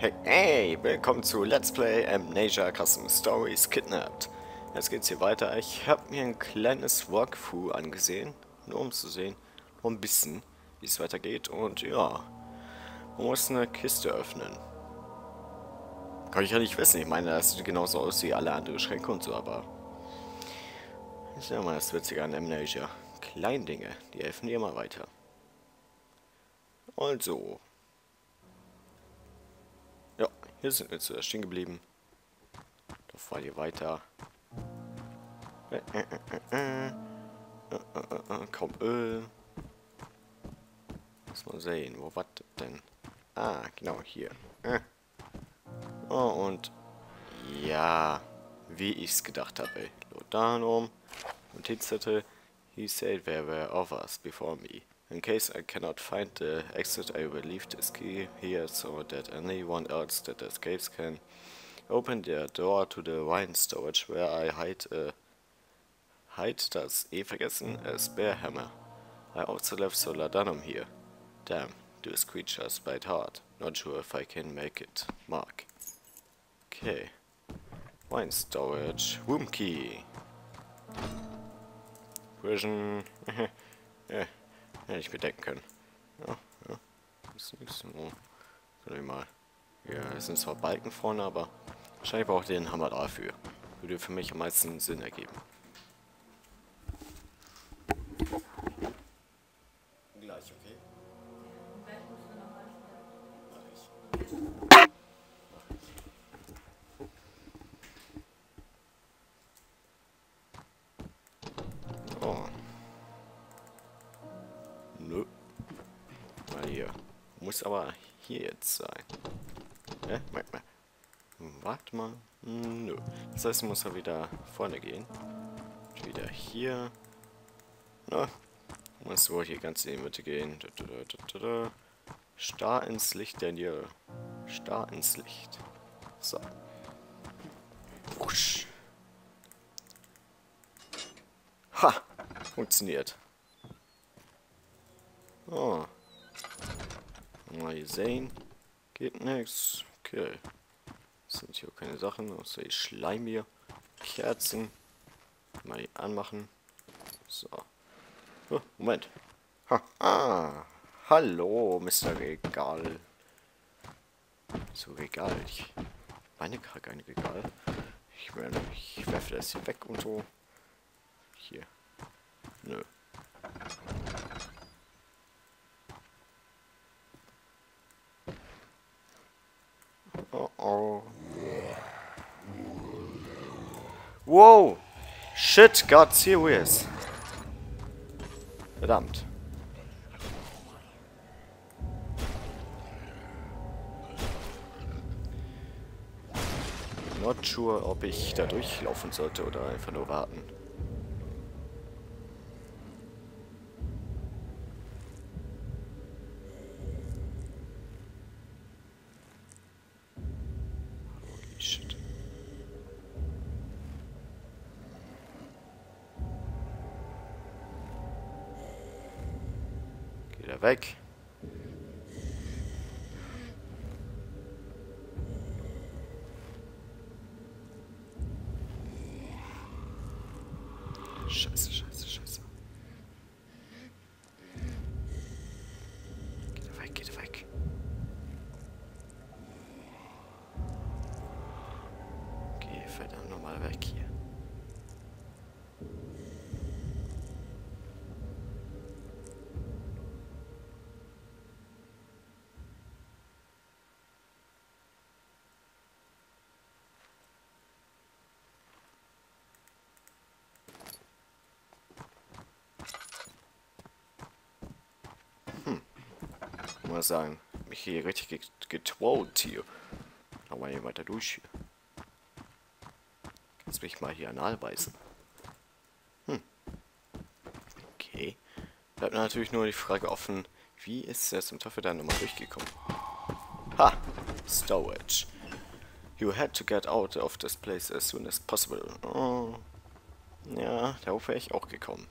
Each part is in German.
Hey, hey, willkommen zu Let's Play Amnesia Custom Stories Kidnapped. Jetzt geht's hier weiter. Ich habe mir ein kleines Walkthrough angesehen, nur um zu sehen, um ein bisschen, wie es weitergeht. Und ja, man muss eine Kiste öffnen. Kann ich ja nicht wissen. Ich meine, das sieht genauso aus wie alle anderen Schränke und so, aber... Das ist ja mal das Witzige an Amnesia. Kleindinge, die helfen dir immer weiter. Also, hier sind wir zuerst stehen geblieben. Doch fahr hier weiter. Äh, äh, äh, kaum Öl. Muss mal sehen, wo was denn? Ah, genau, hier. Oh, und ja, wie ich es gedacht habe. Lodanum, Notizzettel. He said there were others before me. In case I cannot find the exit, I will leave this key here so that anyone else that escapes can open their door to the wine storage where I hide a hide das eh vergessen, a spare hammer. I also left Soladanum here. Damn, those creatures bite hard. Not sure if I can make it. Mark. Okay. Wine storage. Room key. Prison. Hätte ich bedecken können. Ja, ja. Ist nichts. Oh. Können wir mal. Ja, es sind zwar Balken vorne, aber wahrscheinlich braucht ihr den Hammer dafür. Würde für mich am meisten Sinn ergeben. Muss aber hier jetzt sein. Hä? Warte mal. Hm, nö. Das heißt, muss er wieder vorne gehen. Wieder hier. Na, muss wohl hier ganz in die Mitte gehen. Starr ins Licht, Daniel. Starr ins Licht. So. Wusch. Ha! Funktioniert. Oh. Mal sehen. Geht nix. Okay. Das sind hier keine Sachen, außer die Schleim hier. Kerzen. Mal anmachen. So. Oh, Moment. Haha. Hallo, Mr. Regal. So Regal. Ich meine gar keine Regal. Ich meine, ich werfe das hier weg und so. Hier. Nö. Wow! Shit, got serious. Verdammt. Not sure, ob ich da durchlaufen sollte oder einfach nur warten. Scheiße, scheiße, scheiße. Geht weg, geht weg. Okay, verdammt nochmal weg hier. Mal sagen. Mich hier richtig getraut hier. Aber hier weiter durch. Kannst mich mal hier anal beißen. Hm. Okay. Bleibt natürlich nur die Frage offen, wie ist er zum Teufel da nochmal durchgekommen? Ha! Storage. You had to get out of this place as soon as possible. Oh. Ja, darauf wäre ich auch gekommen.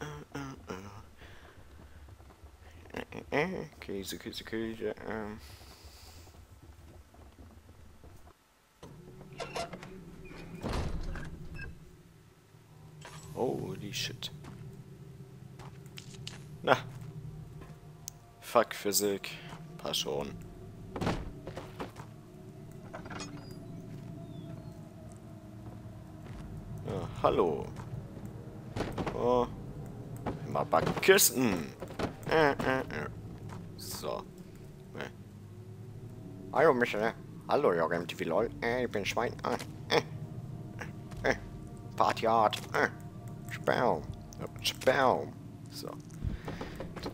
äh, äh, Käse, Käse, Käse. Ähm. Holy shit. Na. Fuck Physik. Passt schon. Ja, hallo. Oh. Mal Backkisten. Äh, äh, äh. So. Nee. Hallo, Michel. Hallo, Jorgen TV LOL. Äh, ich bin Schwein. Äh, äh, äh. Partyart. Äh. Sperm. Sperm. So.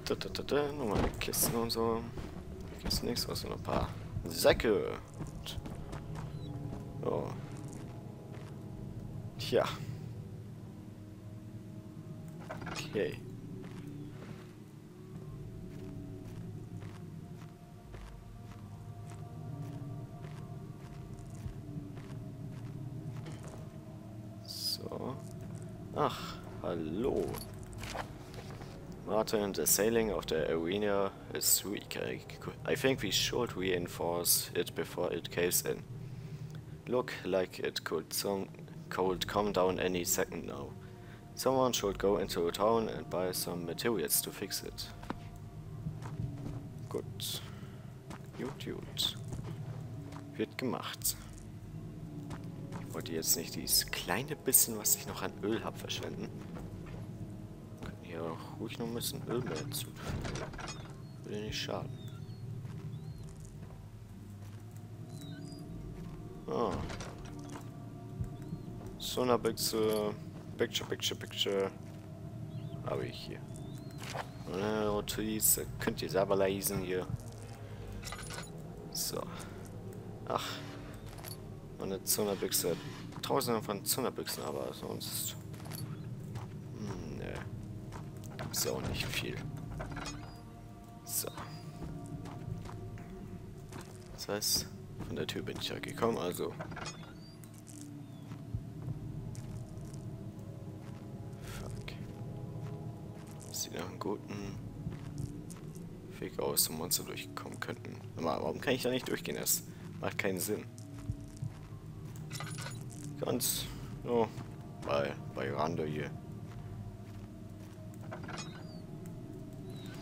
Da, da, da, da. Nochmal Kisten und so. Kisten nichts, was nur ein paar Säcke. Oh. Tja. Okay. Ach, hallo. Martin, the sailing of the arena is weak. I, I think we should reinforce it before it caves in. Look like it could some could come down any second now. Someone should go into town and buy some materials to fix it. Gut. Gut, gut. Wird gemacht. Wollte jetzt nicht dieses kleine bisschen, was ich noch an Öl habe, verschwenden. Können hier auch ruhig noch ein bisschen Öl mehr hinzufügen. Würde nicht schaden. Ah. Sonderbüchse. Picture, picture, picture. Habe ich hier. Eine Notiz, könnt ihr selber lesen hier. So. Ach. Eine Zunderbüchse. Tausende von Zunderbüchsen, aber sonst... Hm, ne. Ist auch nicht viel. So. Das heißt, von der Tür bin ich ja gekommen, also sieht nach einem guten Weg aus, wo Monster durchkommen könnten. Aber warum kann ich da nicht durchgehen? Das macht keinen Sinn. Ganz, oh, bei, bei Rando hier.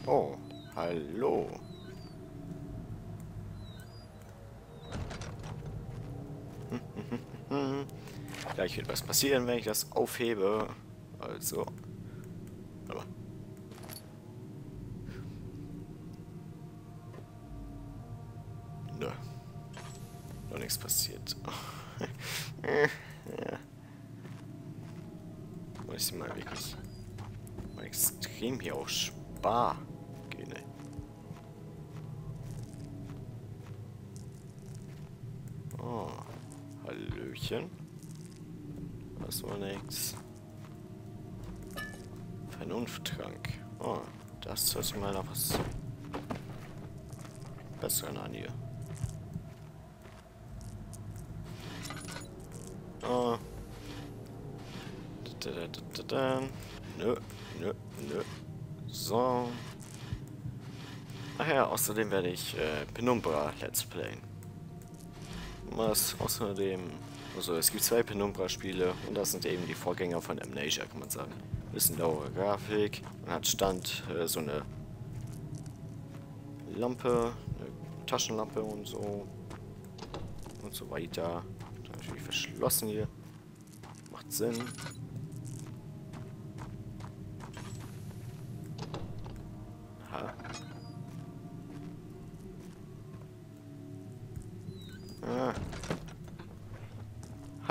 Oh, hallo. Gleich wird was passieren, wenn ich das aufhebe. Also, Nö. Noch nichts passiert. ja. Muss ich mal wirklich mal extrem hier auch spar gehen. Ey. Oh. Hallöchen. Was war nix? Vernunfttrank. Oh, das hört sich mal nach was Besseren an hier. Oh. Da, da, da, da, Nö, nö, nö. So. Ach ja, außerdem werde ich äh, Penumbra Let's Playen. Was außerdem... Also es gibt zwei Penumbra-Spiele und das sind eben die Vorgänger von Amnesia, kann man sagen. Bisschen lauere Grafik, man hat Stand, äh, so eine Lampe, eine Taschenlampe und so und so weiter natürlich verschlossen hier. Macht Sinn.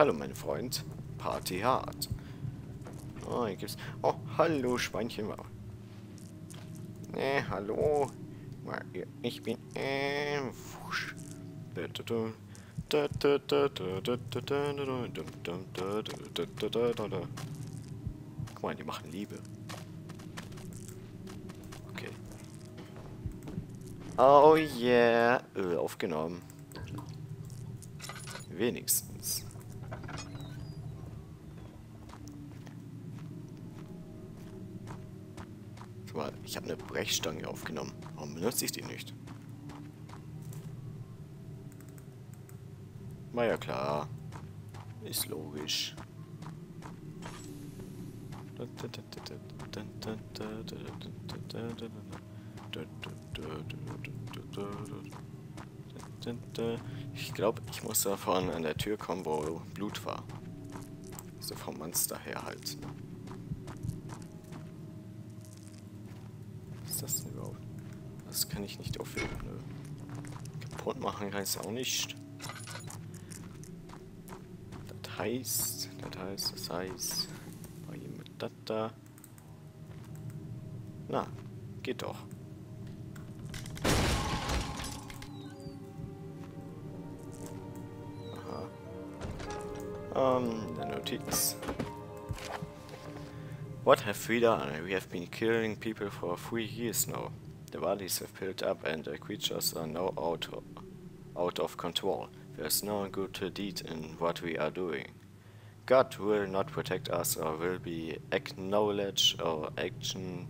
Hallo, mein Freund. Party hart. Oh, hier gibt's... Oh, hallo, Schweinchen. Nee, hallo. Ich bin... Äh, wusch. Guck mal, die machen Liebe. Okay. Oh yeah. Öl aufgenommen. Wenigstens. Guck mal, ich habe eine Brechstange aufgenommen. Warum benutze ich die nicht? War ja klar. Ist logisch. Ich glaube, ich muss da vorne an der Tür kommen, wo Blut war. So vom Monster her halt. Ne? Was ist das denn überhaupt? Das kann ich nicht aufheben. Ne? Kaputt machen kann ich es auch nicht. Das heißt, das heißt, das heißt, war mit das da. Na, geht doch. Um, the notice. What have we done? We have been killing people for three years now. The valleys have built up and the creatures are now out of, out of control. There's no good deed in what we are doing. God will not protect us or will be acknowledge our action,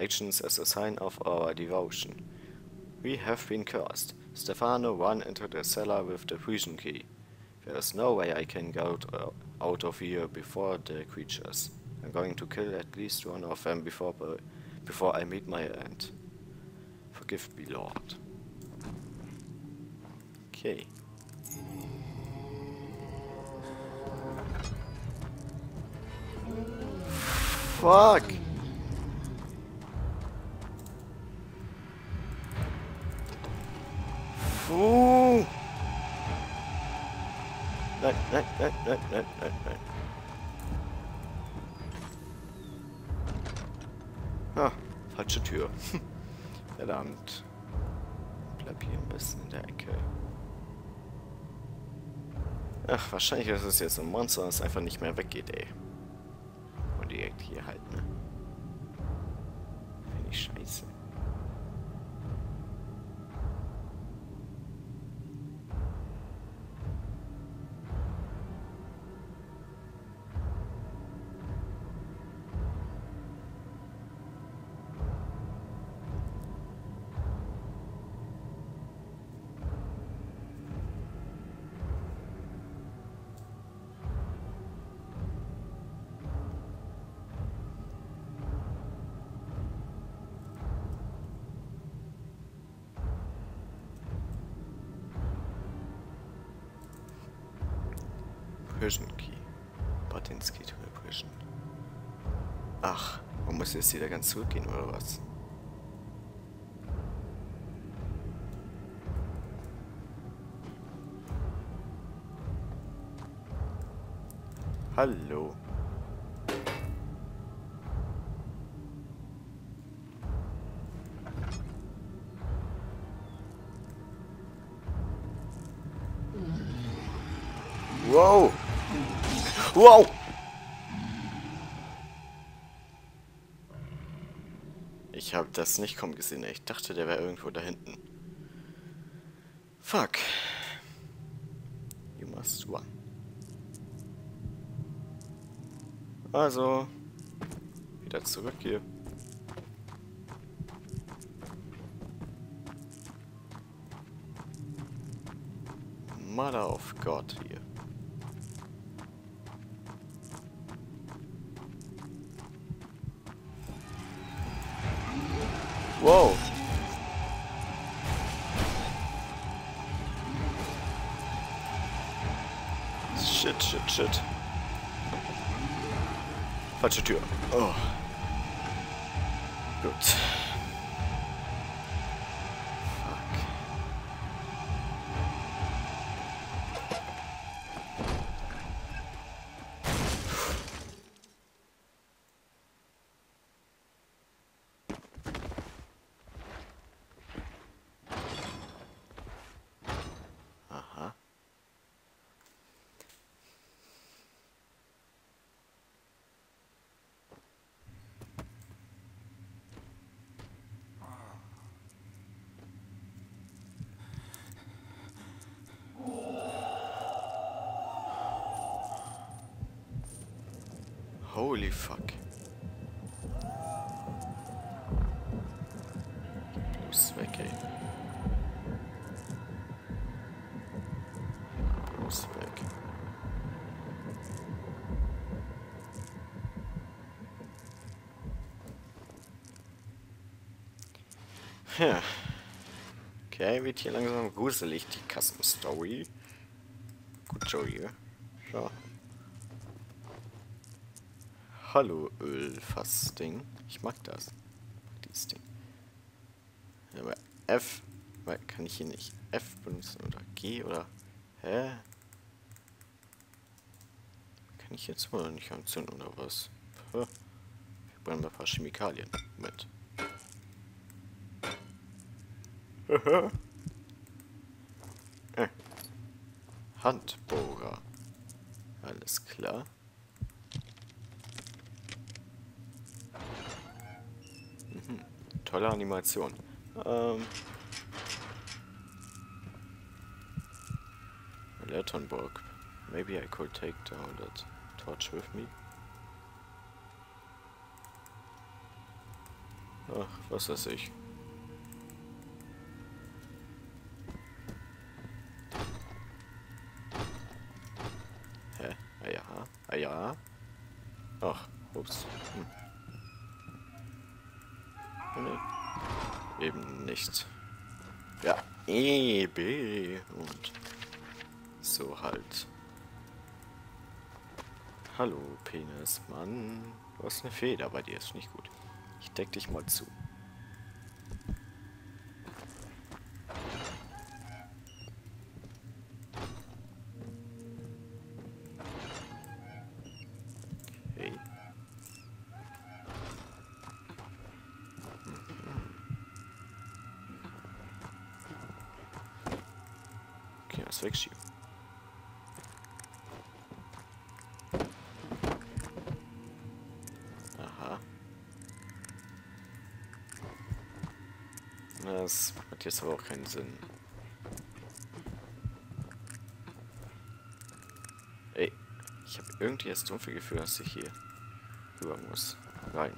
actions as a sign of our devotion. We have been cursed. Stefano ran into the cellar with the prison key. There's no way I can go uh, out of here before the creatures. I'm going to kill at least one of them before uh, before I meet my end. Forgive me, Lord. Okay. Fuck! Ooh! Nein, nein, nein, nein, nein, nein, nein. Ah, falsche Tür. Verdammt. Bleib hier ein bisschen in der Ecke. Ach, wahrscheinlich ist es jetzt ein Monster, das einfach nicht mehr weggeht, ey. Und direkt hier halt, ne? Finde ich scheiße. Prison Key. Buttons Key to Prison. Ach, man muss jetzt wieder ganz zurückgehen, oder was? Hallo. Wow! Ich habe das nicht kommen gesehen. Ich dachte, der wäre irgendwo da hinten. Fuck. You must run. Also, wieder zurück hier. Mother of God hier. Wow. Shit, shit, shit. Falsche Tür. Oh. Holy fuck. Bloß weg, ey. Bloß weg. Ja. Okay, wird hier langsam gruselig, die Custom Story. Gut, Joey. Hallo, Ölfassding. Ich mag das. Dieses Ding. Aber F. Kann ich hier nicht F benutzen oder G oder. Hä? Kann ich jetzt mal nicht anzünden oder was? Wir brauchen ein paar Chemikalien. Moment. äh. Handbohrer. Alles klar. Tolle Animation. Ähm. Lettonburg. Maybe I could take down that torch with me. Ach, was weiß ich. Ah ja. Ach, ups. Nicht. Ja, E, B und so halt. Hallo, Penis, Mann. Du hast eine Feder bei dir, ist nicht gut. Ich deck dich mal zu. Wegschieben. Aha. Das hat jetzt aber auch keinen Sinn. Ey, ich habe irgendwie das dumpfe Gefühl, dass ich hier rüber muss. Rein.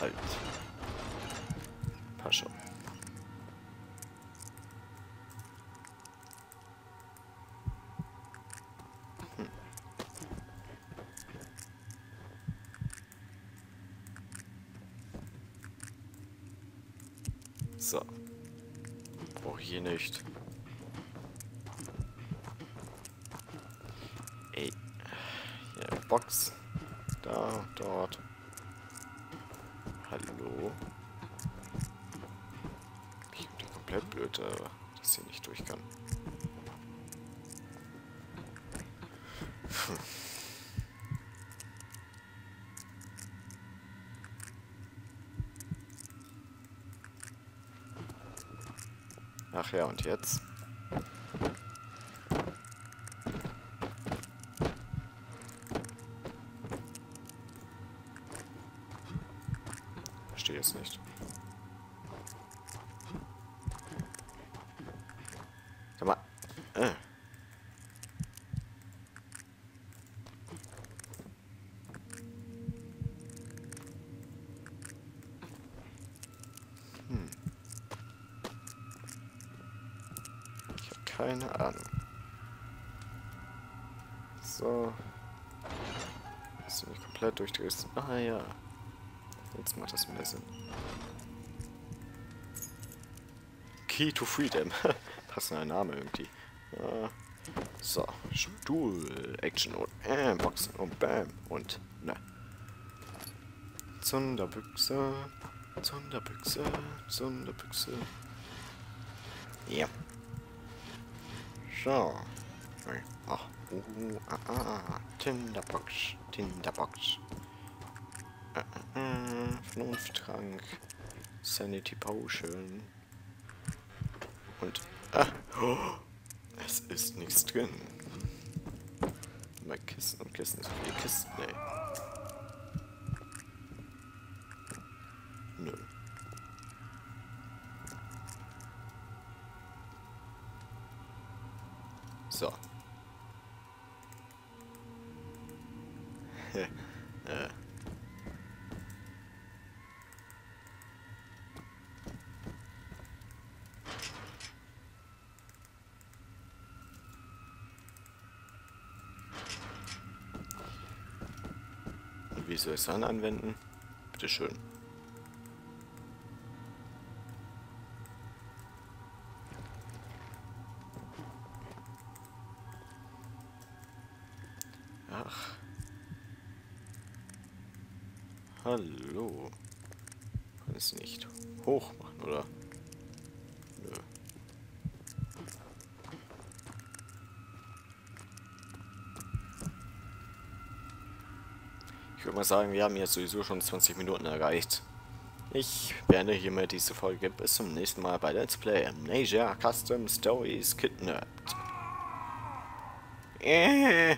Halt. So. Brauche hier nicht. Ey. Hier, Box. Ach ja, und jetzt? Verstehe es nicht. Sag mal. Äh. Keine Ahnung. So. Dass du mich komplett durchdrehst. Ah ja. Jetzt macht das mehr Sinn. Key to Freedom. Passender Name irgendwie. Ja. So, Stuhl, Action und äh, Boxen und Bam und ne. Zunderbüchse, Zunderbüchse, Zunderbüchse. Ja. So. Ach, uh, ah, ah, Tinderbox, Tinderbox. Äh, äh, äh, Vernunfttrank, Sanity Potion. Und, ah, oh, es ist nichts drin. Mal Kisten und Kisten, so viele Kisten, ey. Nö. So. äh. Soll ich es dann anwenden? Bitteschön. Ach. Hallo. Kann es nicht hoch machen, oder? Nö. Ich würde mal sagen, wir haben jetzt sowieso schon 20 Minuten erreicht. Ich beende hiermit diese Folge. Bis zum nächsten Mal bei Let's Play Amnesia Custom Stories Kidnapped. Äh.